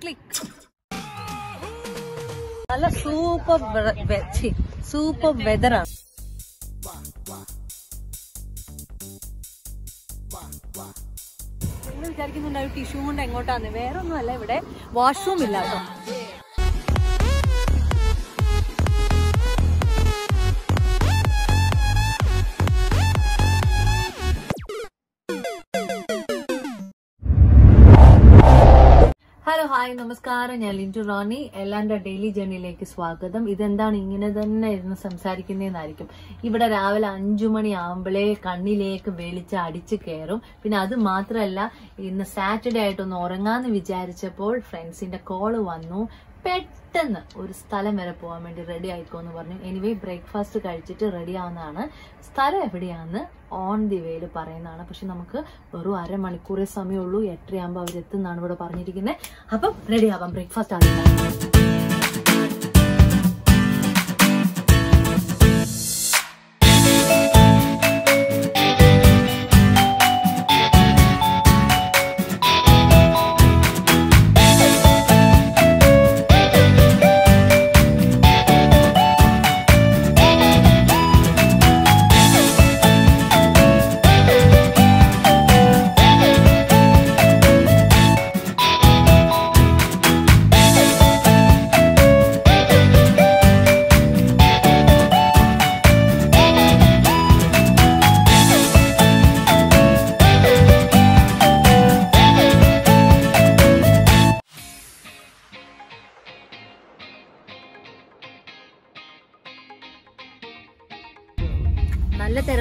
Click നല്ല super super വെതറാണ് നിങ്ങൾ വിചാരിക്കുന്നുണ്ട് ഒരു ടിഷ്യൂ കൊണ്ട് എങ്ങോട്ടാന്ന്. വേറെ ഒന്നുമല്ല ഇവിടെ വാഷ്റൂം ഇല്ല ഹലോ ഹായ് നമസ്കാരം. ഞാൻ ലിന്റു റോണി. എല്ലാന്റെ ഡെയിലി ജേണിയിലേക്ക് സ്വാഗതം. ഇതെന്താണ് ഇങ്ങനെ തന്നെ ഇരുന്ന് സംസാരിക്കുന്നതെന്നായിരിക്കും ഇവിടെ രാവിലെ അഞ്ചു മണി ആവുമ്പോഴേ കണ്ണിലേക്ക് വെളിച്ച് അടിച്ച് കയറും പിന്നെ അത് മാത്രമല്ല ഇന്ന് സാറ്റർഡേ ആയിട്ടൊന്ന് ഉറങ്ങാന്ന് വിചാരിച്ചപ്പോൾ ഫ്രണ്ട്സിന്റെ കോൾ വന്നു. പെട്ടെന്ന് ഒരു സ്ഥലം വരെ പോകാൻ വേണ്ടി റെഡി ആയിക്കോ എന്ന് പറഞ്ഞു. എനിവേ ബ്രേക്ക്ഫാസ്റ്റ് കഴിച്ചിട്ട് റെഡി ആവുന്നതാണ്. സ്ഥലം എവിടെയാന്ന് ഓൺ ദി വേയിൽ പറയുന്നതാണ്. പക്ഷെ നമുക്ക് വെറും അരമണിക്കൂറേ സമയമുള്ളൂ. എട്ടരയാകുമ്പോൾ അവരെത്തുന്നതാണ് ഇവിടെ പറഞ്ഞിരിക്കുന്നത് അപ്പം റെഡി ആവാം. ബ്രേക്ക്ഫാസ്റ്റ് ആകും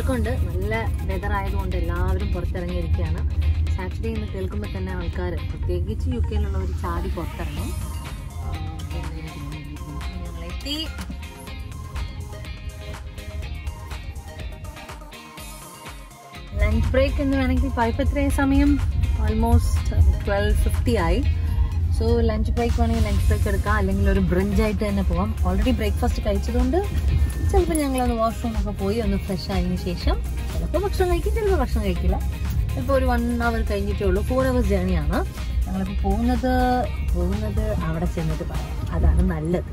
തിരക്കുണ്ട് നല്ല വെതർ ആയതുകൊണ്ട് എല്ലാവരും പുറത്തിറങ്ങിയിരിക്കുകയാണ്. സാറ്റർഡേ എന്ന് കേൾക്കുമ്പോൾ തന്നെ ആൾക്കാർ പ്രത്യേകിച്ച് യു കെയിലുള്ളവർ ചാടി പുറത്തിറങ്ങും. ഞങ്ങളെത്തി. ലഞ്ച് ബ്രേക്ക് എന്ന് വേണമെങ്കിൽ ഇപ്പം എത്ര സമയം? ഓൾമോസ്റ്റ് ട്വൽവ് ഫിഫ്റ്റി ആയി. സോ ലഞ്ച് ബ്രേക്ക് വേണമെങ്കിൽ ലഞ്ച് ബ്രേക്ക് എടുക്കാം. അല്ലെങ്കിൽ ഒരു ബ്രഞ്ച് ആയിട്ട് തന്നെ പോവാം. ഓൾറെഡി ബ്രേക്ക്ഫാസ്റ്റ് കഴിച്ചതുകൊണ്ട് ചിലപ്പോൾ ഞങ്ങളൊന്ന് വാഷ്റൂമൊക്കെ പോയി ഒന്ന് ഫ്രഷ് ആയതിനു ശേഷം ചിലപ്പോൾ ഭക്ഷണം കഴിക്കും ചിലപ്പോൾ ഭക്ഷണം കഴിക്കില്ല. ഇപ്പോൾ ഒരു വൺ അവർ കഴിഞ്ഞിട്ടേ ഉള്ളൂ ഫോർ അവേഴ്സ് ജേണിയാണ് ഞങ്ങളിപ്പോൾ പോകുന്നത് പോകുന്നത് അവിടെ ചെന്നിട്ട് പറയാം. അതാണ് നല്ലത്.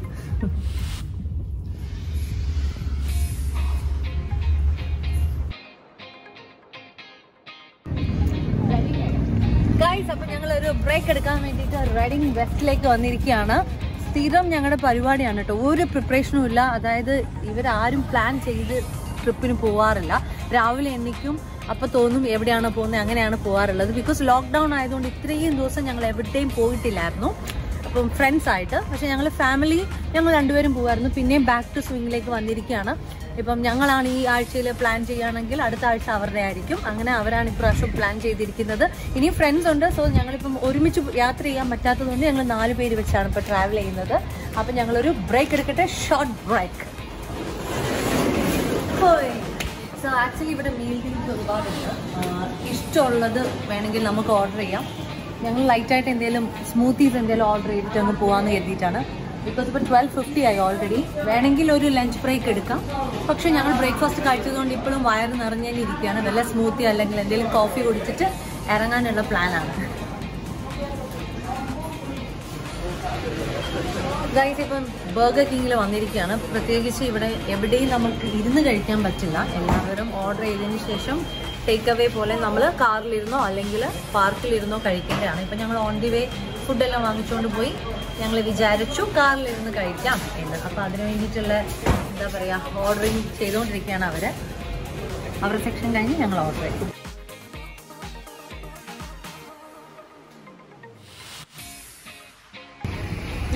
ഗൈസ് അപ്പൊ ഞങ്ങൾ ഒരു ബ്രേക്ക് എടുക്കാൻ വേണ്ടിയിട്ട് റൈഡിംഗ് വെസ്റ്റിലേക്ക് വന്നിരിക്കുകയാണ്. സ്ഥിരം ഞങ്ങളുടെ പരിപാടിയാണ് കേട്ടോ ഒരു പ്രിപ്പറേഷനും ഇല്ല. അതായത് ഇവരാരും പ്ലാൻ ചെയ്ത് ട്രിപ്പിന് പോവാറില്ല. രാവിലെ എണ്ണിക്കും അപ്പൊ തോന്നും എവിടെയാണ് പോകുന്നത് അങ്ങനെയാണ് പോവാറുള്ളത്. ബിക്കോസ് ലോക്ക്ഡൗൺ ആയതുകൊണ്ട് ഇത്രയും ദിവസം ഞങ്ങൾ എവിടെയും പോയിട്ടില്ലായിരുന്നു. അപ്പം ഫ്രണ്ട്സ് ആയിട്ട്. പക്ഷെ ഞങ്ങൾ ഫാമിലി ഞങ്ങൾ രണ്ടുപേരും പോകുമായിരുന്നു പിന്നെയും ബാക്ക് ടു സ്വിങ്ങിലേക്ക് വന്നിരിക്കുകയാണ്. ഇപ്പം ഞങ്ങളാണ് ഈ ആഴ്ചയിൽ പ്ലാൻ ചെയ്യുകയാണെങ്കിൽ അടുത്ത ആഴ്ച അവരുടെ ആയിരിക്കും. അങ്ങനെ അവരാണ് ഇപ്രാവശ്യം പ്ലാൻ ചെയ്തിരിക്കുന്നത്. ഇനി ഫ്രണ്ട്സ് ഉണ്ട്. സോ ഞങ്ങളിപ്പം ഒരുമിച്ച് യാത്ര ചെയ്യാൻ പറ്റാത്തതുകൊണ്ട് ഞങ്ങൾ നാല് പേര് വെച്ചാണ് ഇപ്പോൾ ട്രാവൽ ചെയ്യുന്നത്. അപ്പം ഞങ്ങളൊരു ബ്രേക്ക് എടുക്കട്ടെ. ഷോർട്ട് ബ്രേക്ക് സോ ആക്ച്വലി ഇവിടെ മീൽ ഡീൽസ് ഒരുപാടുണ്ട്. ഇഷ്ടമുള്ളത് വേണമെങ്കിൽ നമുക്ക് ഓർഡർ ചെയ്യാം. ഞങ്ങൾ ലൈറ്റായിട്ട് എന്തെങ്കിലും സ്മൂത്തീസ് എന്തെങ്കിലും ഓർഡർ ചെയ്തിട്ട് ഒന്ന് പോകാമെന്ന് കരുതിയിട്ടാണ്. ബിക്കോസ് ഇപ്പോൾ ട്വൽവ് ഫിഫ്റ്റി ആയി ഓൾറെഡി വേണമെങ്കിൽ ഒരു ലഞ്ച് ബ്രേക്ക് എടുക്കാം. പക്ഷേ ഞങ്ങൾ ബ്രേക്ക്ഫാസ്റ്റ് കഴിച്ചതുകൊണ്ട് ഇപ്പോഴും വയറ് നിറഞ്ഞതിന് ഇരിക്കുകയാണ് വല്ല സ്മൂത്തി അല്ലെങ്കിൽ എന്തെങ്കിലും കോഫി കുടിച്ചിട്ട് ഇറങ്ങാനുള്ള പ്ലാനാണ് ഗൈസ് ഇപ്പം ബർഗർ കിങ്ങിൽ വന്നിരിക്കുകയാണ്. പ്രത്യേകിച്ച് ഇവിടെ എവിടെയും നമുക്ക് ഇരുന്ന് കഴിക്കാൻ പറ്റില്ല. എല്ലാവരും ഓർഡർ ചെയ്തതിന് ശേഷം ടേക്ക് അവേ പോലെ നമ്മൾ കാറിലിരുന്നോ അല്ലെങ്കിൽ പാർക്കിലിരുന്നോ കഴിക്കേണ്ടതാണ്. ഇപ്പം ഞങ്ങൾ ഓൺ ദി വേ ഫുഡെല്ലാം വാങ്ങിച്ചുകൊണ്ട് പോയി. ഞങ്ങൾ വിചാരിച്ചു കാറിലിരുന്ന് കഴിക്കാം എന്ന്. അപ്പോൾ അതിന് വേണ്ടിയിട്ടുള്ള എന്താ പറയുക ഓർഡറിങ് ചെയ്തുകൊണ്ടിരിക്കുകയാണ് അവർ അവരുടെ സെക്ഷൻ കഴിഞ്ഞ് ഞങ്ങൾ ഓർഡർ ചെയ്തു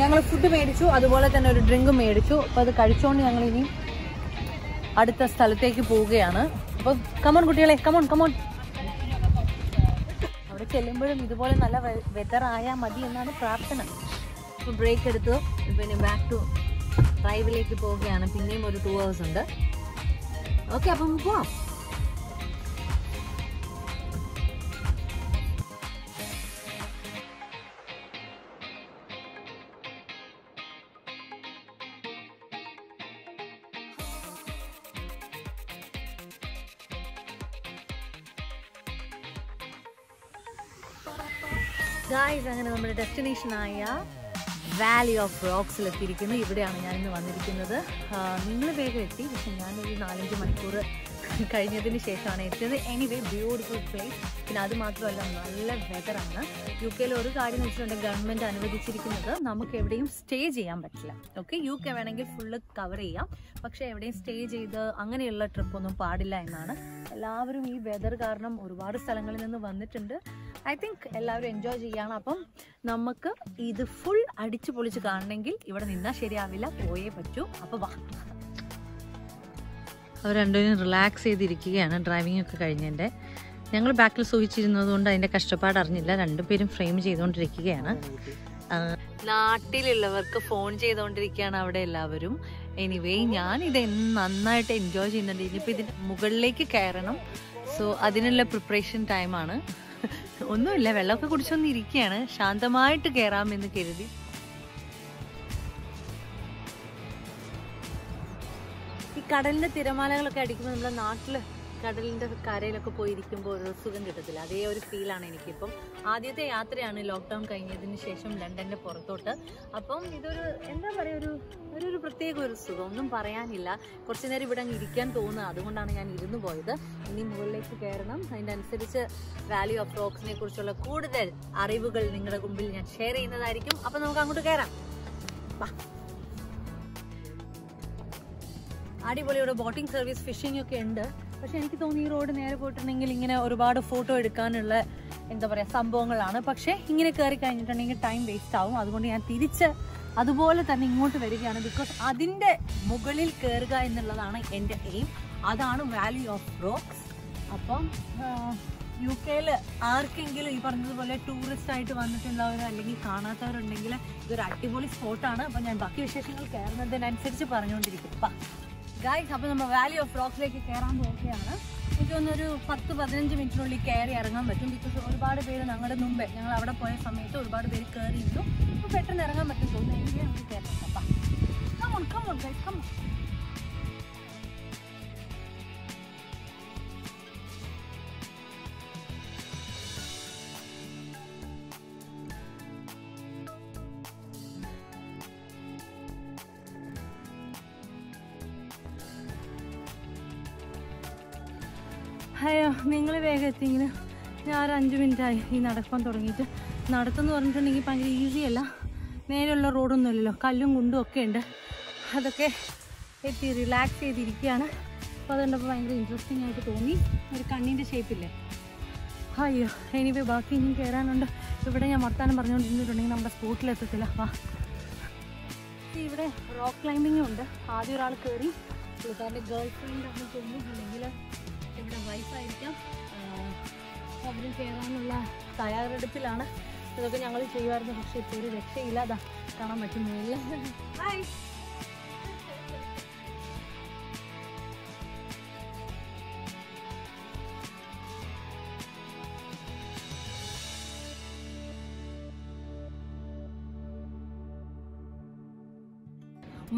ഞങ്ങൾ ഫുഡ് മേടിച്ചു അതുപോലെ തന്നെ ഒരു ഡ്രിങ്ക് മേടിച്ചു. അപ്പോൾ അത് കഴിച്ചുകൊണ്ട് ഞങ്ങൾ ഇനി അടുത്ത സ്ഥലത്തേക്ക് പോവുകയാണ്. അപ്പോൾ കമോൺ കുട്ടികളെ കമോൺ കമോൺ അവിടെ ചെല്ലുമ്പോഴും ഇതുപോലെ നല്ല വെതർ മതി എന്നാണ് പ്രാർത്ഥന. ഇപ്പോൾ ബ്രേക്ക് എടുത്തു. പിന്നെ ബാക്ക് ടു ഡ്രൈവിലേക്ക് പോവുകയാണ്. പിന്നെയും ഒരു ടു ഹവേഴ്സ് ഉണ്ട്. ഓക്കെ അപ്പം പോവാം. ഗായ്സ് അങ്ങനെ നമ്മുടെ ഡെസ്റ്റിനേഷൻ ആയ വാലി ഓഫ് റോക്സിൽ എത്തിയിരിക്കുന്നു. ഇവിടെയാണ് ഞാൻ ഇന്ന് വന്നിരിക്കുന്നത് നിങ്ങൾ വേഗം എത്തി. പക്ഷെ ഞാനൊരു നാലഞ്ച് മണിക്കൂർ കഴിഞ്ഞതിന് ശേഷമാണ് എത്തിയത്. എനിവേ ബ്യൂട്ടിഫുൾ പ്ലേസ് പിന്നെ അത് മാത്രമല്ല നല്ല വെതറാണ് യു കെയിൽ ഒരു കാര്യം എന്ന് വെച്ചിട്ടുണ്ടെങ്കിൽ ഗവൺമെന്റ് അനുവദിച്ചിരിക്കുന്നത് നമുക്ക് എവിടെയും സ്റ്റേ ചെയ്യാൻ പറ്റില്ല. ഓക്കെ യു കെ വേണമെങ്കിൽ ഫുള്ള് കവർ ചെയ്യാം. പക്ഷേ എവിടെയും സ്റ്റേ ചെയ്ത് അങ്ങനെയുള്ള ട്രിപ്പൊന്നും പാടില്ല എന്നാണ്. എല്ലാവരും ഈ വെതർ കാരണം ഒരുപാട് സ്ഥലങ്ങളിൽ നിന്ന് വന്നിട്ടുണ്ട്. ഐ തിങ്ക് എല്ലാവരും എൻജോയ് ചെയ്യാണ്. അപ്പം നമുക്ക് ഇത് ഫുൾ അടിച്ചു പൊളിച്ച് കാണണമെങ്കിൽ ഇവിടെ നിന്നാൽ ശരിയാവില്ല പോയേ പറ്റൂ. അപ്പോൾ വാ. അവർ രണ്ടുപേരും റിലാക്സ് ചെയ്തിരിക്കുകയാണ് ഡ്രൈവിംഗ് ഒക്കെ കഴിഞ്ഞതിന്റെ. ഞങ്ങൾ ബാക്കിൽ സൂഹിച്ചിരുന്നത് കൊണ്ട് അതിന്റെ കഷ്ടപ്പാട് അറിഞ്ഞില്ല. രണ്ടുപേരും ഫ്രെയിം ചെയ്തുകൊണ്ടിരിക്കുകയാണ്. നാട്ടിലുള്ളവർക്ക് ഫോൺ ചെയ്തുകൊണ്ടിരിക്കുകയാണ് അവിടെ എല്ലാവരും. എനിവേ ഞാൻ ഇത് നന്നായിട്ട് എൻജോയ് ചെയ്യുന്നുണ്ട്. ഇനിയിപ്പോൾ ഇതിന്റെ മുകളിലേക്ക് കയറണം. സോ അതിനുള്ള പ്രിപ്പറേഷൻ ടൈമാണ് ഒന്നുമില്ല വെള്ളമൊക്കെ കുടിച്ചൊന്ന് ഇരിക്കുകയാണ് ശാന്തമായിട്ട് കയറാമെന്ന് കരുതി. ഈ കടലിന്റെ തിരമാലകളൊക്കെ അടിക്കുമ്പോൾ നമ്മുടെ നാട്ടിൽ കടലിന്റെ കരയിലൊക്കെ പോയിരിക്കുമ്പോൾ ഒരു സുഖം കിട്ടത്തില്ല. അതേ ഒരു ഫീലാണ് എനിക്കിപ്പം. ആദ്യത്തെ യാത്രയാണ് ലോക്ക്ഡൗൺ കഴിഞ്ഞതിന് ശേഷം ലണ്ടന്റെ പുറത്തോട്ട്. അപ്പം ഇതൊരു എന്താ പറയുക ഒരു ഒരു ഒരു പ്രത്യേക ഒരു സുഖം. ഒന്നും പറയാനില്ല. കുറച്ച് നേരം ഇവിടെ അങ്ങ് ഇരിക്കാൻ തോന്നുക അതുകൊണ്ടാണ് ഞാൻ ഇരുന്നു പോയത്. ഇനി മുകളിലേക്ക് കയറണം. അതിന്റെ അനുസരിച്ച് വാല്യൂ ഓഫ് റോക്സിനെ കുറിച്ചുള്ള കൂടുതൽ അറിവുകൾ നിങ്ങളുടെ മുമ്പിൽ ഞാൻ ഷെയർ ചെയ്യുന്നതായിരിക്കും. അപ്പം നമുക്ക് അങ്ങോട്ട് കയറാം. അടിപൊളി ബോട്ടിംഗ് സർവീസ് ഫിഷിംഗ് ഒക്കെ ഉണ്ട്. പക്ഷെ എനിക്ക് തോന്നി ഈ റോഡ് നേരെ പോയിട്ടുണ്ടെങ്കിൽ ഇങ്ങനെ ഒരുപാട് ഫോട്ടോ എടുക്കാനുള്ള എന്താ പറയുക സംഭവങ്ങളാണ്. പക്ഷേ ഇങ്ങനെ കയറി കഴിഞ്ഞിട്ടുണ്ടെങ്കിൽ ടൈം വേസ്റ്റ് ആവും. അതുകൊണ്ട് ഞാൻ തിരിച്ച് അതുപോലെ തന്നെ ഇങ്ങോട്ട് വരികയാണ്. ബിക്കോസ് അതിന്റെ മുകളിൽ കയറുക എന്നുള്ളതാണ് എന്റെ എയിം അതാണ് വാല്യൂ ഓഫ് റോക്സ് അപ്പം യു കെയിൽ ആർക്കെങ്കിലും ഈ പറഞ്ഞതുപോലെ ടൂറിസ്റ്റ് ആയിട്ട് വന്നിട്ടുണ്ടാവുക അല്ലെങ്കിൽ കാണാത്തവരുണ്ടെങ്കിൽ ഇതൊരു അടിപൊളി സ്പോട്ടാണ് അപ്പം ഞാൻ ബാക്കി വിശേഷങ്ങൾ കയറുന്നതിനനുസരിച്ച് പറഞ്ഞുകൊണ്ടിരിക്കും. അപ്പം ഗായ്സ് അപ്പോൾ നമ്മൾ വാലി ഓഫ് റോക്സിലേക്ക് കയറാൻ പോവുകയാണ്. എനിക്ക് തോന്നുന്നൊരു പത്ത് പതിനഞ്ച് മിനിറ്റിനുള്ളിൽ കയറി ഇറങ്ങാൻ പറ്റും. ബിക്കോസ് ഒരുപാട് പേര് ഞങ്ങളുടെ മുമ്പേ ഞങ്ങൾ അവിടെ പോയ സമയത്ത് ഒരുപാട് പേര് കയറിയിരുന്നു അപ്പോൾ പെട്ടെന്ന് ഇറങ്ങാൻ പറ്റും. തോന്നുന്നു എനിക്ക് നമുക്ക് കയറാം അപ്പം കമോൺ കമോൺ ഗൈസ് കമോൺ അയ്യോ നിങ്ങൾ വേഗം എത്തിയെങ്കിൽ ഞാൻ ഒരു അഞ്ച് മിനിറ്റായി ഈ നടക്കാൻ തുടങ്ങിയിട്ട്. നടത്തെന്ന് പറഞ്ഞിട്ടുണ്ടെങ്കിൽ ഭയങ്കര ഈസിയല്ല നേരെയുള്ള റോഡൊന്നും അല്ലല്ലോ കല്ലും കുണ്ടും ഒക്കെ ഉണ്ട്. അതൊക്കെ എത്തി റിലാക്സ് ചെയ്തിരിക്കുകയാണ്. അപ്പോൾ അതുകൊണ്ടപ്പോൾ ഭയങ്കര ഇൻട്രസ്റ്റിംഗ് ആയിട്ട് തോന്നി. ഒരു കണ്ണിന്റെ ഷേപ്പില്ലേ അയ്യോ എനിവേ ബാക്കി ഇനിയും കയറാനുണ്ട് ഇവിടെ ഞാൻ വർത്താനം പറഞ്ഞുകൊണ്ടിരുന്നിട്ടുണ്ടെങ്കിൽ നമ്മുടെ സ്പോട്ടിലെത്തത്തില്ല വാ. ഇവിടെ റോക്ക് ക്ലൈമ്പിങ്ങും ഉണ്ട്. ആദ്യം ഒരാൾ കയറി പുള്ളിക്കാരന്റെ ഗേൾ ഫ്രണ്ട് ആണെന്ന് തോന്നുന്നു അല്ലെങ്കിൽ ഇവിടെ വൈഫായിരിക്കാം. അവരും കയറാനുള്ള തയ്യാറെടുപ്പിലാണ്. ഇതൊക്കെ ഞങ്ങൾ ചെയ്യുമായിരുന്നു പക്ഷെ ഇപ്പോൾ ഒരു രക്ഷയില്ലാതാ കാണാൻ പറ്റുന്നില്ല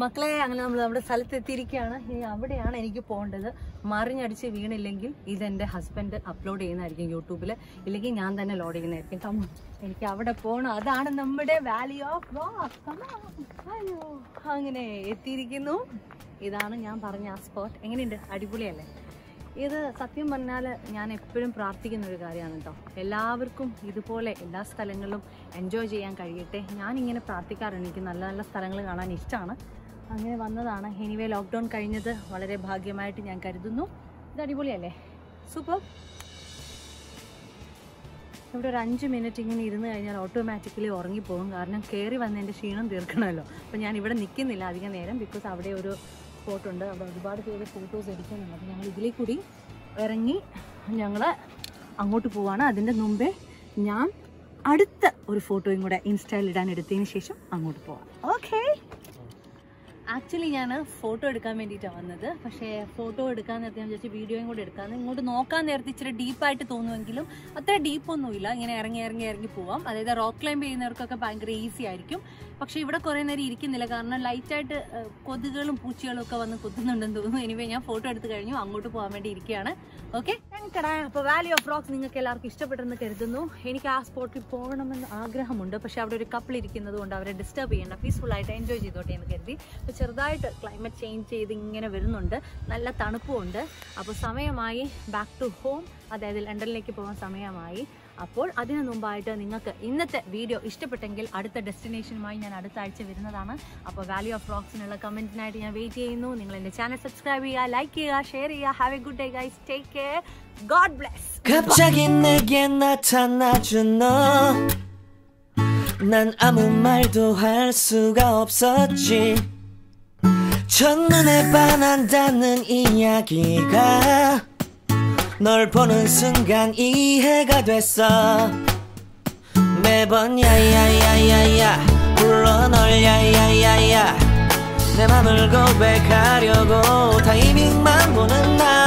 മക്കളെ അങ്ങനെ നമ്മൾ നമ്മുടെ സ്ഥലത്ത് എത്തിയിരിക്കുകയാണ് ഇനി അവിടെയാണ് എനിക്ക് പോകേണ്ടത്. മറിഞ്ഞടിച്ച് വീണില്ലെങ്കിൽ ഇതെന്റെ ഹസ്ബൻഡ് അപ്ലോഡ് ചെയ്യുന്നതായിരിക്കും യൂട്യൂബിൽ ഇല്ലെങ്കിൽ ഞാൻ തന്നെ ലോഡ് ചെയ്യുന്നതായിരിക്കും. കമ്മ എനിക്ക് അവിടെ പോകണം. അതാണ് നമ്മുടെ വാലി ഓഫ് അയ്യോ. അങ്ങനെ എത്തിയിരിക്കുന്നു. ഇതാണ് ഞാൻ പറഞ്ഞ ആ സ്പോട്ട് എങ്ങനെയുണ്ട്? അടിപൊളിയല്ലേ? ഇത് സത്യം പറഞ്ഞാൽ ഞാൻ എപ്പോഴും പ്രാർത്ഥിക്കുന്ന ഒരു കാര്യമാണ് കേട്ടോ എല്ലാവർക്കും ഇതുപോലെ എല്ലാ സ്ഥലങ്ങളിലും എൻജോയ് ചെയ്യാൻ കഴിയട്ടെ. ഞാനിങ്ങനെ പ്രാർത്ഥിക്കാറുണ്ട്. എനിക്ക് നല്ല നല്ല സ്ഥലങ്ങൾ കാണാൻ ഇഷ്ടമാണ് അങ്ങനെ വന്നതാണ്. എനിവേ ലോക്ക്ഡൗൺ കഴിഞ്ഞത് വളരെ ഭാഗ്യമായിട്ട് ഞാൻ കരുതുന്നു. ഇത് അടിപൊളിയല്ലേ? സൂപ്പർ ഇവിടെ ഒരു അഞ്ച് മിനിറ്റ് ഇങ്ങനെ ഇരുന്ന് കഴിഞ്ഞാൽ ഓട്ടോമാറ്റിക്കലി ഉറങ്ങിപ്പോകും. കാരണം കയറി വന്നതിന്റെ ക്ഷീണം തീർക്കണമല്ലോ. അപ്പം ഞാൻ ഇവിടെ നിൽക്കുന്നില്ല അധികം നേരം ബിക്കോസ് അവിടെ ഒരു സ്പോട്ടുണ്ട് അവിടെ ഒരുപാട് പേര് ഫോട്ടോസ് എടുക്കുന്നുണ്ട്. അപ്പോൾ ഞങ്ങൾ ഇതിലേ കൂടി ഇറങ്ങി ഞങ്ങൾ അങ്ങോട്ട് പോവാണ്. അതിന്റെ മുമ്പേ ഞാൻ അടുത്ത ഒരു ഫോട്ടോയും കൂടെ ഇൻസ്റ്റയിൽ ഇടാൻ എടുത്തതിന് ശേഷം അങ്ങോട്ട് പോവാം. ഓക്കെ ആക്ച്വലി ഞാൻ ഫോട്ടോ എടുക്കാൻ വേണ്ടിയിട്ടാണ് വന്നത്. പക്ഷേ ഫോട്ടോ എടുക്കാൻ നേരത്തെ ഞാൻ വിചാരിച്ചു വീഡിയോയും കൂടെ എടുക്കാമെന്ന് ഇങ്ങോട്ട് നോക്കാൻ നേരത്തെ ഇച്ചിരി ഡീപ്പായിട്ട് തോന്നുമെങ്കിലും അത്ര ഡീപ്പൊന്നുമില്ല ഇങ്ങനെ ഇറങ്ങി ഇറങ്ങി ഇറങ്ങി പോവാം. അതായത് റോക്ക് ക്ലൈംബ് ചെയ്യുന്നവർക്കൊക്കെ ഭയങ്കര ഈസി ആയിരിക്കും. പക്ഷേ ഇവിടെ കുറേ നേരം ഇരിക്കുന്നില്ല. കാരണം ലൈറ്റായിട്ട് കൊതുകുകളും പൂച്ചകളും ഒക്കെ വന്ന് കുത്തുന്നുണ്ടെന്ന് തോന്നുന്നു. എനിവേ ഞാൻ ഫോട്ടോ എടുത്ത് കഴിഞ്ഞു. അങ്ങോട്ട് പോകാൻ വേണ്ടി ഇരിക്കുകയാണ്. ഓക്കെ അപ്പോൾ വാലി ഓഫ് റോക്സ് നിങ്ങൾക്ക് എല്ലാവർക്കും ഇഷ്ടപ്പെട്ടെന്ന് കരുതുന്നു. എനിക്ക് ആ സ്പോട്ടിൽ പോകണമെന്ന് ആഗ്രഹമുണ്ട്. പക്ഷേ അവിടെ ഒരു കപ്പിൾ ഇരിക്കുന്നത് കൊണ്ട് അവരെ ഡിസ്റ്റർബ് ചെയ്യേണ്ട. പീസ്ഫുൾ ആയിട്ട് എൻജോയ് ചെയ്തോട്ടെ എന്ന് കരുതി. ചെറുതായിട്ട് ക്ലൈമറ്റ് ചേഞ്ച് ചെയ്ത് ഇങ്ങനെ വരുന്നുണ്ട് നല്ല തണുപ്പുമുണ്ട് അപ്പോൾ സമയമായി ബാക്ക് ടു ഹോം അതായത് ലണ്ടനിലേക്ക് പോകാൻ സമയമായി അപ്പോൾ അതിനു മുമ്പായിട്ട് നിങ്ങൾക്ക് ഇന്നത്തെ വീഡിയോ ഇഷ്ടപ്പെട്ടെങ്കിൽ അടുത്ത ഡെസ്റ്റിനേഷനുമായി ഞാൻ അടുത്ത ആഴ്ച വരുന്നതാണ് അപ്പോൾ വാല്യൂ ഓഫ് റോക്സിനുള്ള കമൻറ്റിനായിട്ട് ഞാൻ വെയിറ്റ് ചെയ്യുന്നു നിങ്ങൾ എൻ്റെ ചാനൽ സബ്സ്ക്രൈബ് ചെയ്യുക ലൈക്ക് ചെയ്യുക ഷെയർ ചെയ്യുക have a good day guys take care God bless 갑자기 내게 나타나준 너. 난 아무 말도 할 수가 없었지. 첫눈에 반한다는 이야기가 널 보는 순간 이해가 됐어. 매번 야야야야야 불러 널 야야야야 내 맘을 고백하려고 타이밍만 보는 나